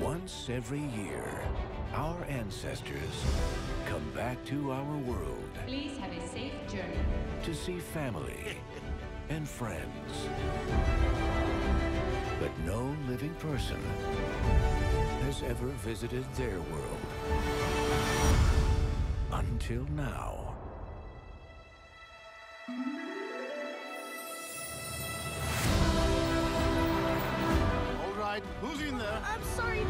Once every year, our ancestors come back to our world Please have a safe journey. to see family and friends. But no living person has ever visited their world. Until now. I'm sorry.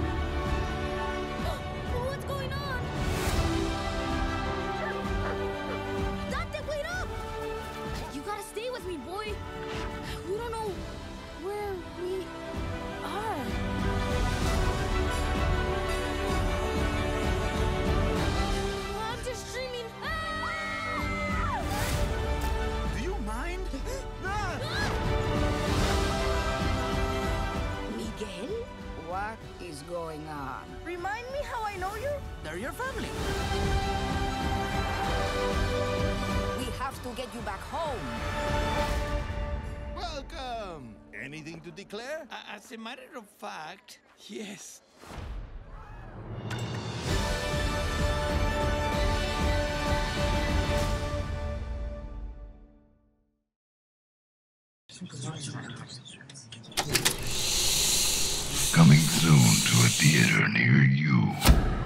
Going on? Remind me how I know you? They're your family. We have to get you back home. Welcome. Anything to declare? A- As a matter of fact, yes. Coming soon to a theater near you.